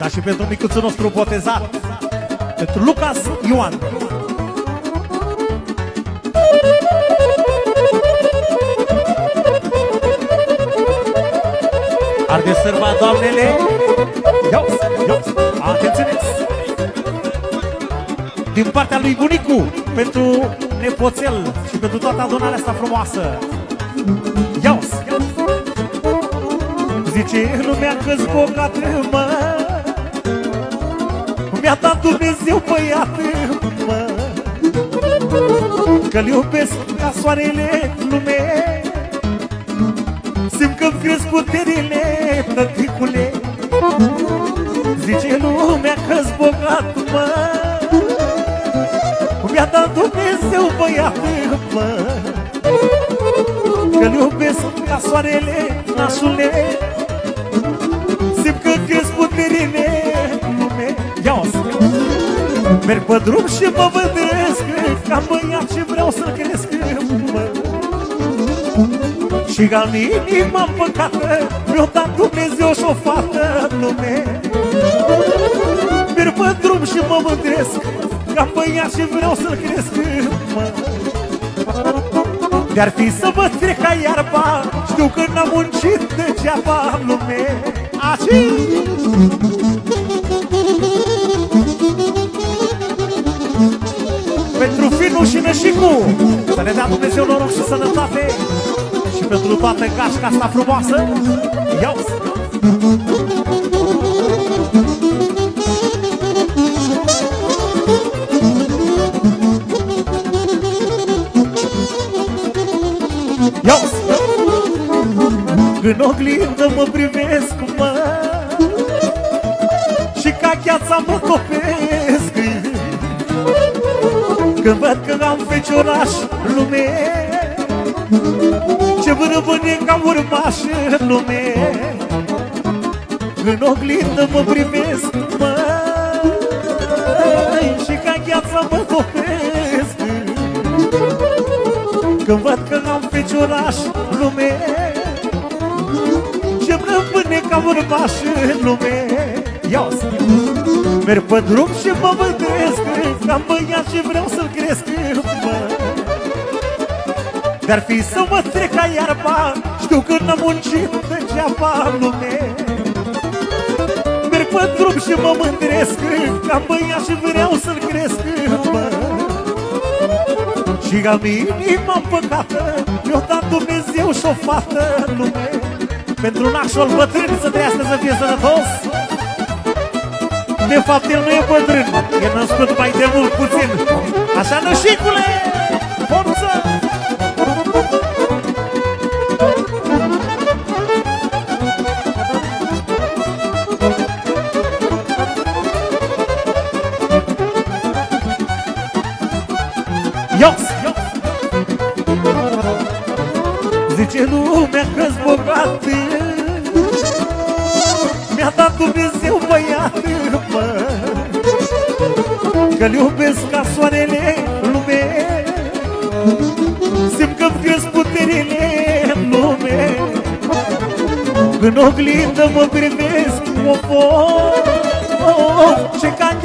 Dar și pentru micuțul nostru botezat Pentru Lucas Ioan. Ar de sărba, doamnele Iau, iau, atențiune Din partea lui bunicu Pentru nepoțel Și pentru toată adunarea asta frumoasă. Iau, Zice lumea că-s bogat, mă Mi-a dat Dumnezeu băiat, mă Că-l iubesc ca soarele lume Simt că-mi cresc puterile, tăticule Zice lumea că-s bogat, mă Mi-a dat Dumnezeu băiat, mă Că-l iubesc ca soarele, nașule Merg pe drum și mă vădesc Ca băiat și vreau să cresc mă. Și ca inima păcată Mi-o dat Dumnezeu și o fată lume Merg pe drum și mă vădesc Ca băiat și vreau să cresc mă. De-ar fi să mă trec ca iarba Știu că n-am muncit degeaba lume Aci! Finu și Nășicu Să ne dea Dumnezeu noroc și sănătate Și pentru toată gașca asta frumoasă Iau! Iau! În oglindă mă privesc, mă Și ca gheața mă topesc Când văd că am fecioraș lume. Ce vârăvâne ca urmaș lume. În oglindă mă privesc, mă Și ca gheața mă topesc Când văd că am fecioraș lume. Ce rămâne ca urmaș în lume. Ia Merg pe drum și mă vădesc Ca băiat și vreau să-l cresc mă. Dar fi să mă trec ca iarba Știu că n-am muncit degeaba lume Merg pe drum și mă mândresc Ca băiat și vreau să-l cresc mă. Și am inima păcată Mi-o dat Dumnezeu și o fată lume Pentru nașul bătrân să trăiască să fie sănătos De fapt el nu e bătrân E născut mai de mult puțin Așa nășicule Forță!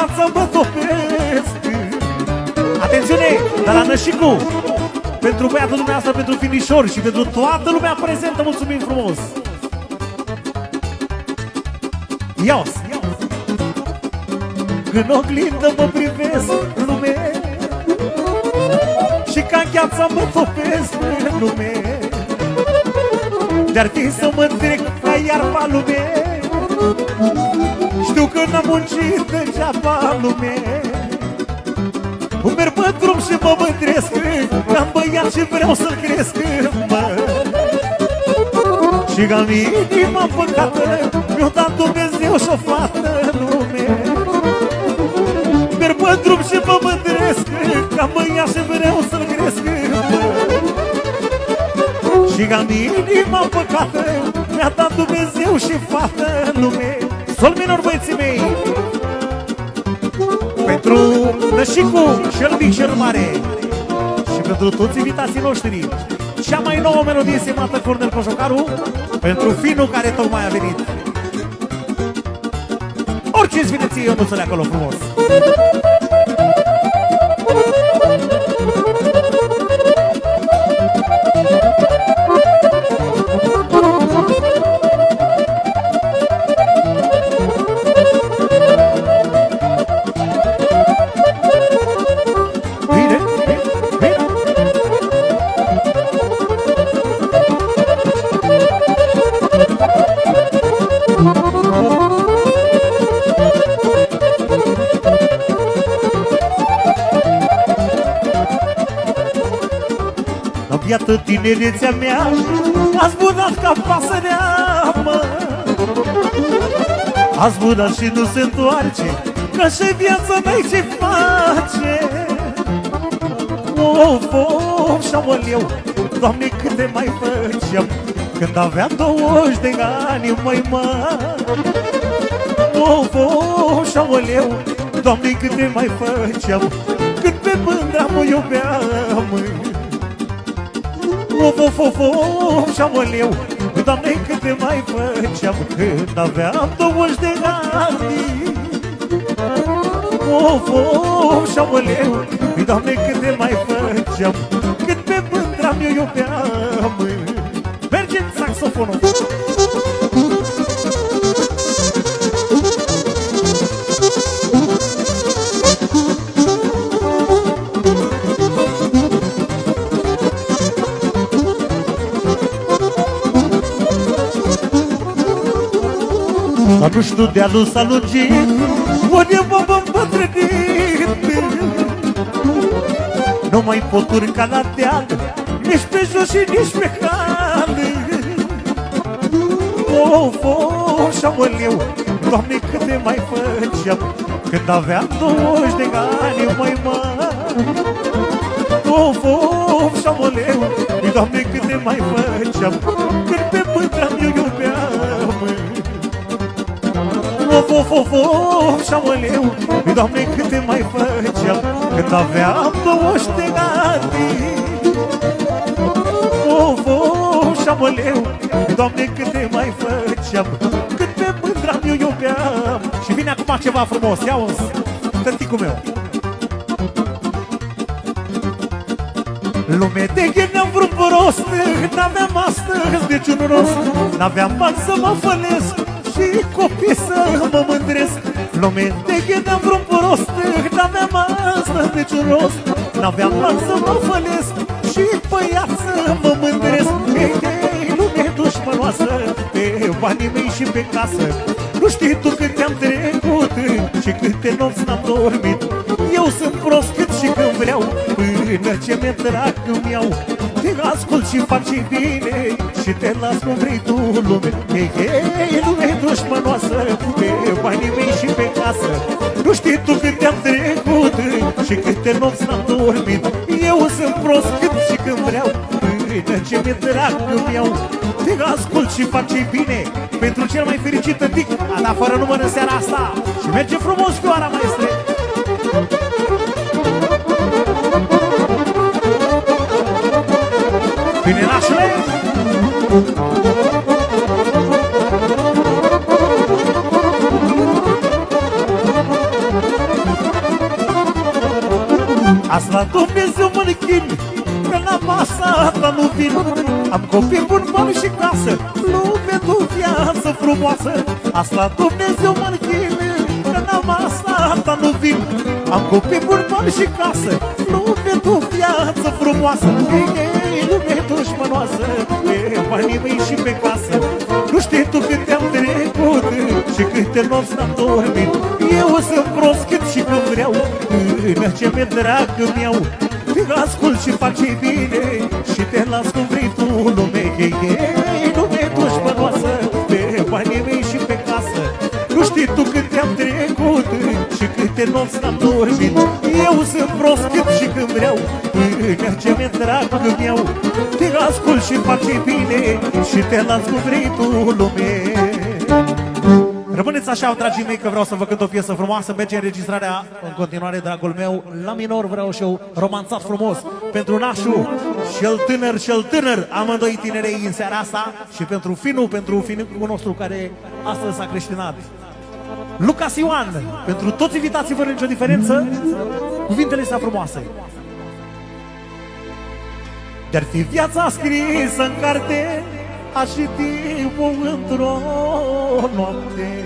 Oh, Ce ca gheață mă topesc Atențiune, de la Nășicu Pentru băiatul dumneavoastră, pentru finișor Și pentru toată lumea prezentă, mulțumim frumos. Ios În oglindă mă privesc lume Și ca gheața mă topesc în lume. De-ar fi să mă trec ca iarba lume Știu că n-am muncit degeaba lume Merg pe drum și mă mândresc Că-am băiat și vreau să-l cresc mă. Și am inima păcată Mi-o dat Dumnezeu și-o fată lume Merg pe drum și mă mândresc Că-am băiat și vreau să-l cresc mă. Și am inima păcată Mi-a dat Dumnezeu și fată lume. Sol minor băieții mei. Pentru Nășicu, cel mic, cel mare Și pentru toți invitații noștri Cea mai nouă melodie semnată Cornel Cojocaru Pentru finul care tocmai a venit. Orice-ți vine ție, eu nu să acolo frumos. Iată tinerețea mea A zburat ca pasărea, mă. A zburat și nu se întoarce Că și viața mea ce face. Of, of, și-aoleu Doamne, câte mai făceam Când aveam 20 de ani, măi, mă. Of, of, și-aoleu Doamne, câte mai făceam Când pe mândra mă iubeam, măi Of, of, of, of, și-aoleu Doamne, câte mai făceam Când aveam 20 de ani Of, of, și-aoleu Doamne, câte mai făceam Când pe mândra mi-o iubeam Merge saxofonul Dar nu știu de alu s-a lungit Unde m-am îmbătrânit Nu mai pot urca la deal Nici pe jos și nici pe cal Of, of, și-aoleu Doamne, câte mai făceam Când aveam 20 de ani, mai mă. Of, of, și-aoleu Doamne, câte mai făceam Când pe pântra mi-o iubeam Of, of, of, of, și-aoleu Doamne, câte mai făceam Când aveam 20 de ani Of, of, și-aoleu Doamne, câte mai făceam Cât pe mândra mi-o iubeam. Și vine acum ceva frumos Ia-o-ți, tăticul meu. Lume de ghe n-am vrut prost N-aveam astăzi niciun rost. N-aveam bani să mă fălesc Și copii să mă mândresc. Lume de ghe n-am vrut prost N-aveam astăzi niciun rost. N-aveam bani să mă fălesc Și băiat să mă mândresc. Ei, ei, lume dușmănoasă Pe banii mei și pe casă. Nu știi tu cât te-am trecut Și câte nopți n-am dormit. Eu sunt prost cât și când vreau Până ce mi-e drag îmi iau. Te ascult și fac ce bine Și te las cum vrei tu lume. Ei, ei, lume dușmănoasă Pe banii mei și pe casă. Nu știi tu cât te-am trecut Și câte nopți n-am dormit. Eu sunt prost cât și când vreau Până ce mi-e drag îmi iau. Te ascult și fac ce bine Pentru cel mai fericit tătic A dat fără număr în seara asta. Și merge frumos fioara maestre. Bine, Azi la Dumnezeu mă închin Că la masa ta nu vin. Am copii buni, bani și casă Lume tu viață frumoasă. Azi la Dumnezeu mă închin Că la masa ta nu vin. Am copii buni, bani și casă Lume tu viață frumoasă. Ei, ei, lume dușmănoasă Pe banii mei și pe casă Nu știi tu cât te-am trecut Și câte nopți n-am dormit Eu sunt prost cât și când vreau Până ce mi-e drag îmi iau Te ascult și fac ce bine Și te las cum vrei tu lume Ei, ei, lume dușmănoasă Pe banii mei și pe casă. Nu știi tu cât te-am trecut Și câte nopți n-am dormit. Eu sunt prost cât și când vreau Până ce mi-e drag îmi iau Te ascult și fac ce bine Și te las cum vrei tu lume Rămâneți așa, dragii mei, că vreau să vă cânt o piesă frumoasă. Merge înregistrarea în continuare, dragul meu. La minor vreau și eu romanțat frumos Pentru nașul cel tânăr, cel tânăr. Amândoi tinerei în seara asta Și pentru finul, pentru finul nostru care astăzi s-a creștinat. Lucas Ioan, pentru toți invitații fără nicio diferență, cuvintele astea frumoase. De-ar fi viața scrisă în carte, aș citi-o într-o noapte.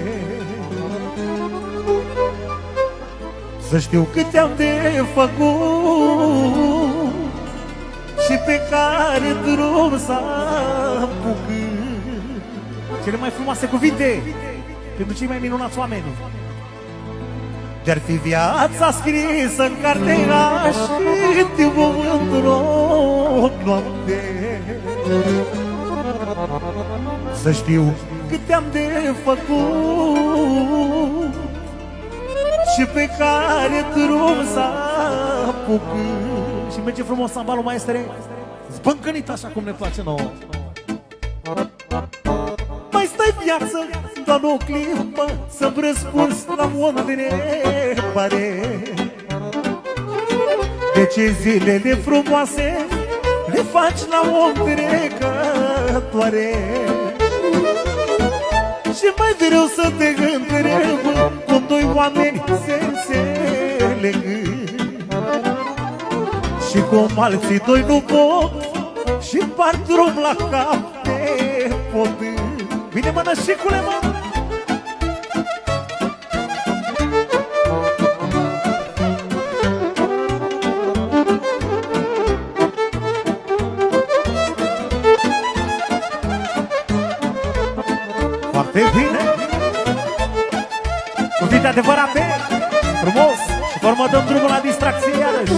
Să știu câte am de făcut Și pe care drum să apuc Cele mai frumoase cuvinte pentru cei mai minunați oameni. De-ar fi viața scrisă în cartea și timpul într-o noapte. Să știu câte am de făcut și pe care drum să apuc. Și merge frumos sambalul, maestre, zbâncănit așa cum ne place nouă. Mai stai viață doar o clipă Să-mi răspuns la o întrebare De ce zilele frumoase Le faci la o trecătoare Și mai vreau să te întreb Cum doi oameni se înțeleg. Și cum alții doi nu pot Și par drum la cap de pot. Vine mână și cule, mă! Și formă dăm drumul la distracție iarăși.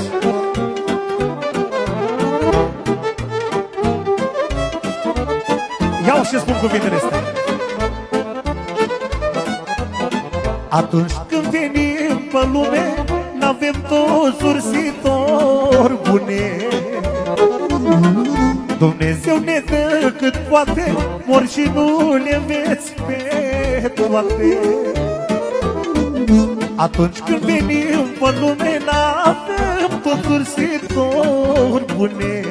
Iau și spun cuvintele astea. Atunci când venim pe lume, N-avem toți ursitori bune Dumnezeu ne dă cât poate Mor și nu le veți pe toate Atunci când venim pe lume N-avem toți ursitori bune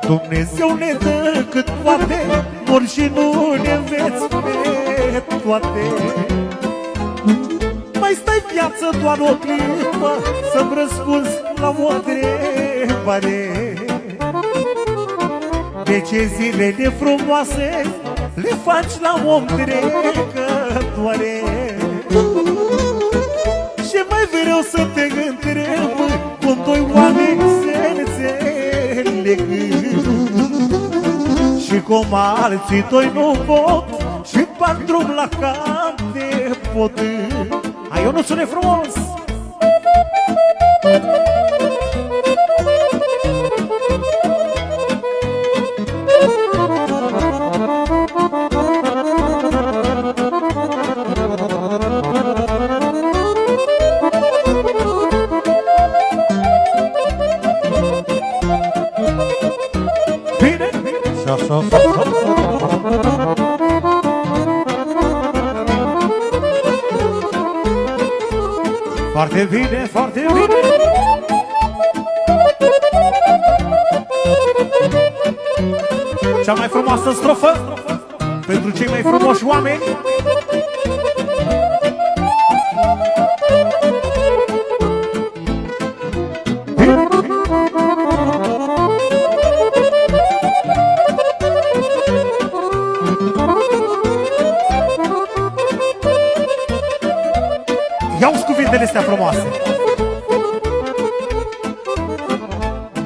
Dumnezeu ne dă cât poate Mor și nu le veți pe toate. Mai stai viață doar o clipă Să-mi răspunzi la o întrebare. De ce zilele frumoase Le faci la om trecătoare Și mai vreau să te întreb? Cum doi oameni se înțeleg Și cum alții doi nu pot Și par drum la cap de pot Hai, eu nu sune frumos! Bine, Foarte bine, foarte bine Cea mai frumoasă strofă Pentru cei mai frumoși oameni astea frumoase.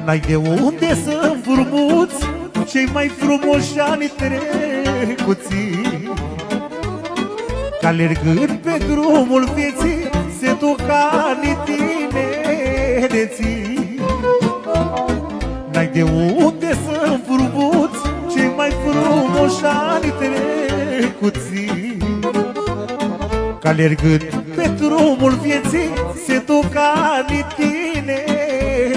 N-ai de unde să înfrumuți Cei mai frumoși ani trecuți. Că alergând pe drumul vieții Se duc anii tinereții. N-ai de unde să înfrumuți Cei mai frumoși ani trecuți. Că alergând pe drumul vieții Se duc anii tinereții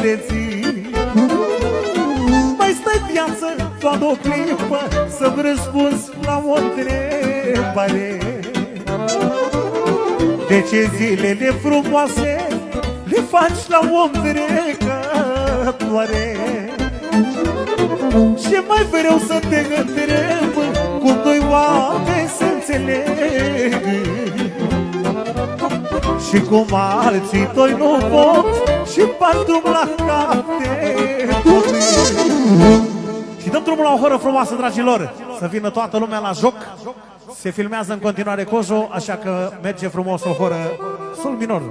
Mai stai viață doar o clipă Să-mi răspunzi la o întrebare. De ce zilele frumoase Le faci la om trecătoare Și mai vreau să te întreb Cum doi oameni se înțeleg înțeleg Și cum alții doi nu pot Și fac drum la capte Și dăm drumul la o horă frumoasă, dragilor Să vină toată lumea la joc. Se filmează în continuare Cojo Așa că merge frumos o horă Sol minor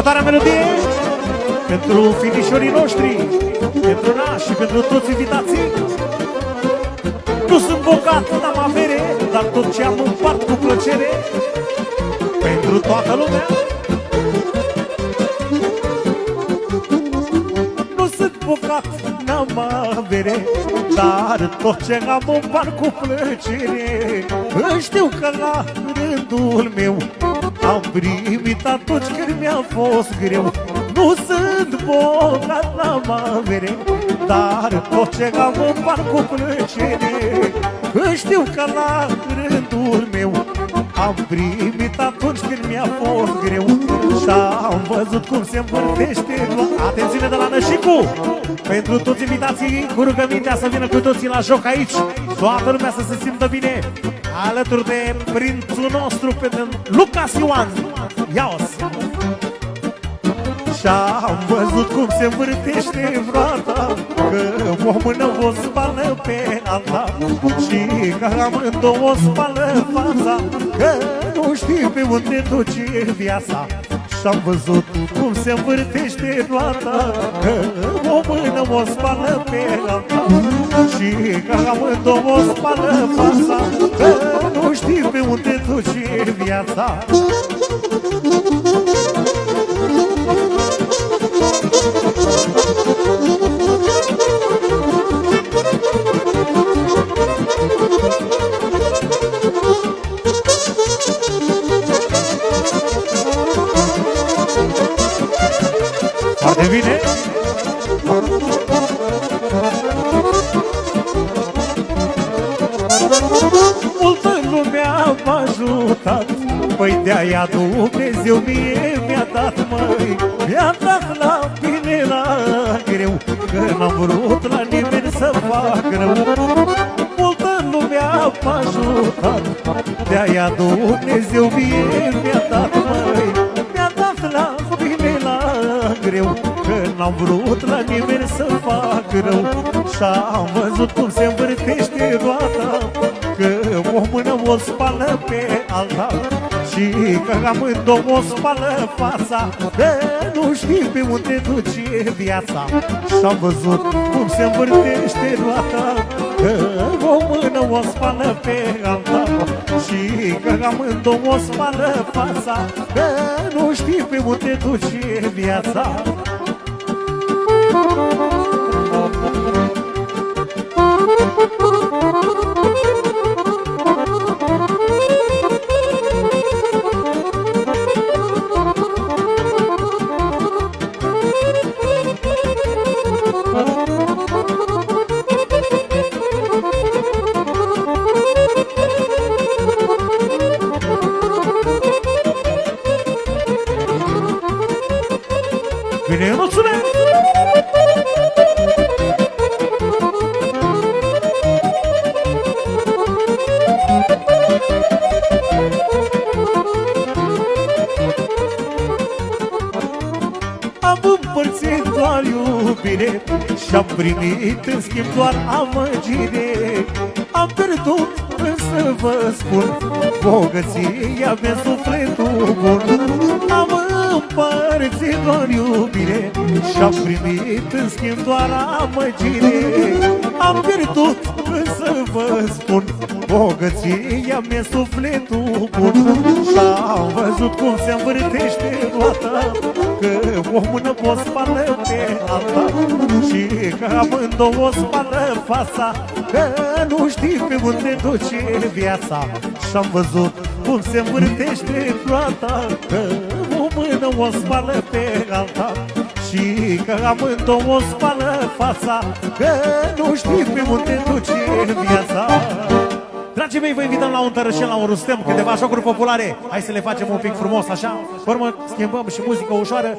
Următoarea melodie Pentru finișorii noștri Pentru nași și pentru toți invitații. Nu sunt bogat, n-am avere Dar tot ce am împart cu plăcere Pentru toată lumea. Nu sunt bogat, n-am avere Dar tot ce am împart cu plăcere. Știu că la rândul meu am primit atunci când mi-a fost greu. Nu sunt bogat, n-am avere Dar tot ce am împart cu plăcere. Știu că la rândul meu Am primit atunci când mi-a fost greu. Și-am văzut cum se învârtește. Atențiune de la Nășicu Pentru toți invitații cu rugămintea să vină cu toții la joc aici. Toată lumea să se simtă bine. Alături de prințul nostru pe Lucas Ioan. Iaos Și-am văzut cum se învârtește vroata Că o mână o spală pe alta. Și că amândouă spală fața Că nu știi pe unde duce viața Și-am văzut cum se învârtește roata Că o mână o spală pe alta. Și că amândouă spală fața Că nu știi pe unde duce viața. Foarte bine! Multă lumea m-a ajutat. Păi de-aia Dumnezeu mie mi-a dat, măi. Mi-a dat la bine, la greu Că n-am vrut la nimeni să fac rău. Multă lumea m-a ajutat. De-aia Dumnezeu mie mi-a dat, măi. Mi-a dat la bine, la greu Că n-am vrut la nimeni să fac rău. Și-am văzut cum se învârtește roata Că o mână o spală pe alta. Și că amândouă o spală fața Că nu știi pe unde duce viața. Și-am văzut cum se învârtește roata Că o mână o spală pe alta. Și că amândouă o spală fața Că nu știi pe unde duce viața Thank you. Vine Ionuțule! Am împărțit doar iubire Și-am primit în schimb doar amăgire Am pierdut însă vă spun Bogăția mea sufletul bun Am împărțit doar iubire. Și-am primit în schimb doar amăgire. Am pierdut însă vă spun Bogăția mea sufletul bun. Și-am văzut cum se învârtește roata Că o mână o spală pe alta. Și că amândouă spală fața Că nu știi pe unde duce viața. Și-am văzut cum se învârtește roata Că o mână o spală pe alta Și că amândouă spală fața Că nu știm pe unde duce viața. Dragii mei, vă invităm la un tărășel, la un rustem, câteva jocuri populare. Hai să le facem un pic frumos, așa? Urmă, schimbăm și muzică ușoară